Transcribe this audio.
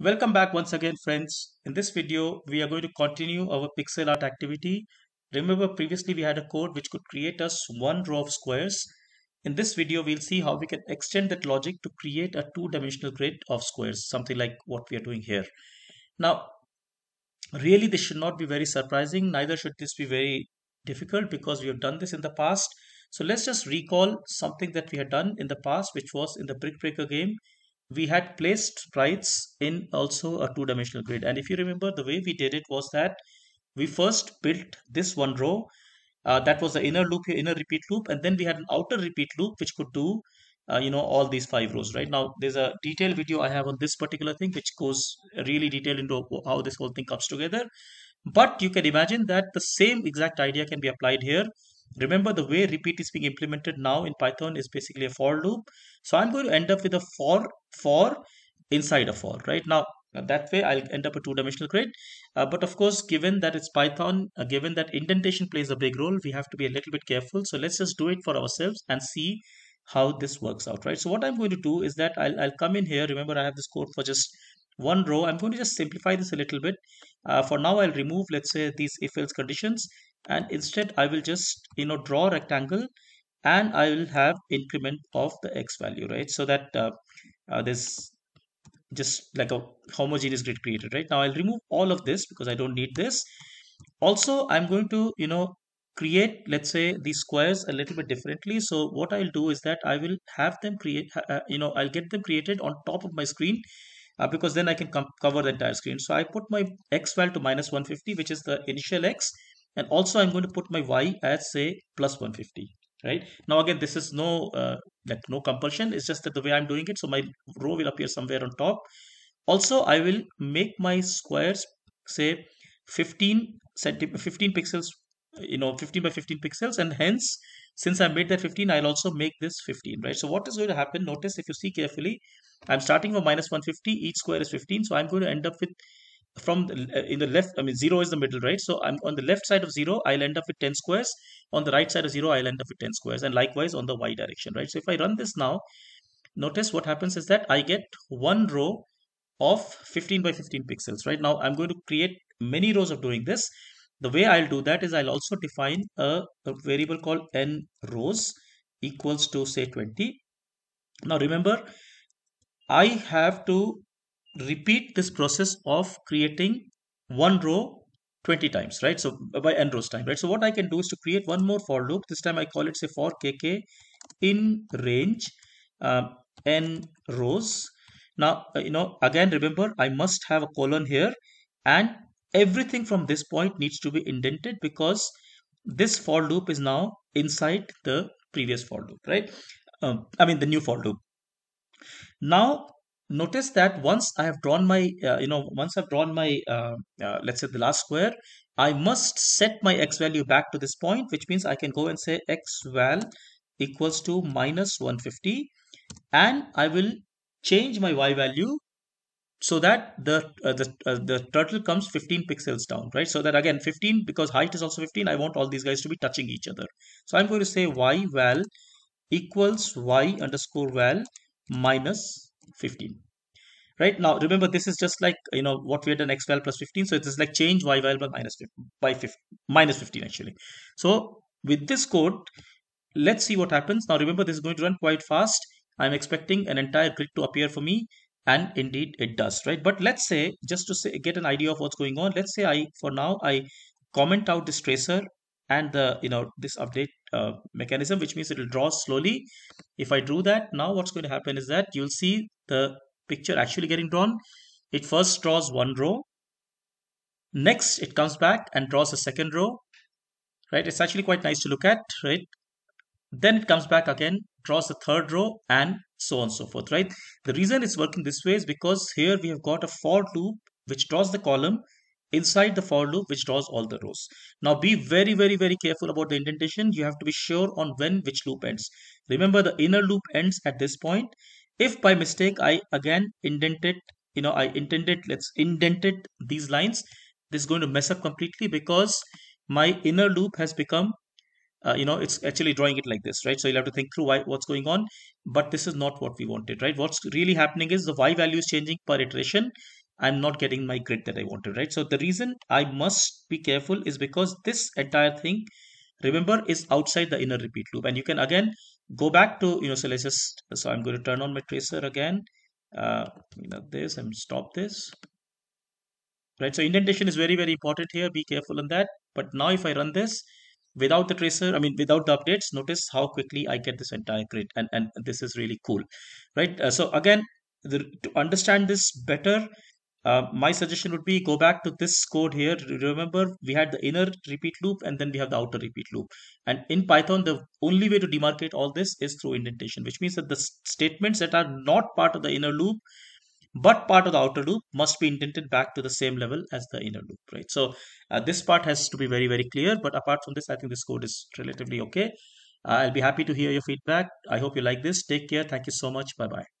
Welcome back once again friends. In this video, we are going to continue our pixel art activity. Remember previously we had a code which could create us one row of squares. In this video, we'll see how we can extend that logic to create a two-dimensional grid of squares, something like what we are doing here. Now, really this should not be very surprising, neither should this be very difficult because we have done this in the past. So let's just recall something that we had done in the past, which was in the Brick Breaker game we had placed sprites in also a two-dimensional grid. And if you remember the way we did it was that we first built this one row uh, that was the inner loop inner repeat loop and then we had an outer repeat loop which could do uh, you know all these five rows right? Now there's a detailed video i have on this particular thing which goes really detailed into how this whole thing comes together. But you can imagine that the same exact idea can be applied here Remember the way repeat is being implemented now in Python is basically a for loop. So I'm going to end up with a for for inside a for right now. That way I'll end up a two-dimensional grid. Uh, but of course, given that it's Python, uh, given that indentation plays a big role, we have to be a little bit careful. So let's just do it for ourselves and see how this works out, right? So what I'm going to do is that I'll, I'll come in here. Remember, I have this code for just one row. I'm going to just simplify this a little bit. Uh, for now, I'll remove, let's say, these if-else conditions and instead I will just you know draw a rectangle and I will have increment of the x value right? So that uh, uh, this just like a homogeneous grid created right? Now I'll remove all of this because I don't need this. Also I'm going to you know create let's say these squares a little bit differently. So what I'll do is that I will have them create uh, you know I'll get them created on top of my screen uh, because then I can cover the entire screen. So I put my x value to minus 150 which is the initial x and also I'm going to put my y as say plus 150 right? Now again this is no uh, like no compulsion. It's just that the way I'm doing it so my row will appear somewhere on top. Also I will make my squares say 15 centimeter 15 pixels you know 15 by 15 pixels. And hence since I made that 15 I'll also make this 15 right? So what is going to happen? Notice if you see carefully I'm starting from minus 150 each square is 15 so I'm going to end up with from the, uh, in the left i mean 0 is the middle right? So i'm on the left side of 0 i'll end up with 10 squares. On the right side of 0 i'll end up with 10 squares. And likewise on the y direction right? So if i run this now notice what happens is that i get one row of 15 by 15 pixels right? Now i'm going to create many rows of doing this. The way i'll do that is i'll also define a, a variable called n rows equals to say 20 now remember i have to repeat this process of creating one row 20 times, right? So by n rows time, right? So what I can do is to create one more for loop. This time I call it say for kk in range uh, n rows. Now, uh, you know, again, remember, I must have a colon here and everything from this point needs to be indented because this for loop is now inside the previous for loop, right? Um, I mean, the new for loop. Now, notice that once I have drawn my, uh, you know, once I've drawn my, uh, uh, let's say the last square, I must set my x value back to this point, which means I can go and say x val equals to minus 150 and I will change my y value so that the uh, the uh, the turtle comes 15 pixels down right? So that again 15 because height is also 15 i want all these guys to be touching each other. So i'm going to say y val equals y underscore val minus 15 right? Now remember this is just like you know what we had done x val plus 15 so it is like change y val by minus 15 by 15 minus 15 actually. So with this code let's see what happens. Now remember this is going to run quite fast. I'm expecting an entire grid to appear for me and indeed it does right? But let's say just to say, get an idea of what's going on. Let's say i for now i comment out this tracer and the you know this update uh, mechanism which means it will draw slowly. If i do that now what's going to happen is that you'll see the picture actually getting drawn. It first draws one row. Next it comes back and draws a second row. Right? It's actually quite nice to look at right? Then it comes back again draws the third row and so on and so forth right? The reason it's working this way is because here we have got a for loop which draws the column inside the for loop which draws all the rows. Now be very very very careful about the indentation. You have to be sure on when which loop ends. Remember the inner loop ends at this point. If by mistake I again indented, you know, I intended, let's indented these lines, this is going to mess up completely because my inner loop has become uh, you know it's actually drawing it like this right so you'll have to think through why what's going on but this is not what we wanted right what's really happening is the y value is changing per iteration I'm not getting my grid that I wanted, right? So the reason I must be careful is because this entire thing, remember, is outside the inner repeat loop. And you can again go back to, you know, so let's just, so I'm going to turn on my tracer again, uh, you know, this and stop this. Right, so indentation is very, very important here. Be careful on that. But now if I run this, without the tracer i mean without the updates notice how quickly i get this entire grid and and this is really cool right uh, so again the, to understand this better uh, my suggestion would be go back to this code here. Remember we had the inner repeat loop and then we have the outer repeat loop. And in python the only way to demarcate all this is through indentation which means that the statements that are not part of the inner loop but part of the outer loop must be indented back to the same level as the inner loop right? So uh, this part has to be very very clear but apart from this i think this code is relatively okay. Uh, i'll be happy to hear your feedback. I hope you like this. Take care. Thank you so much. Bye bye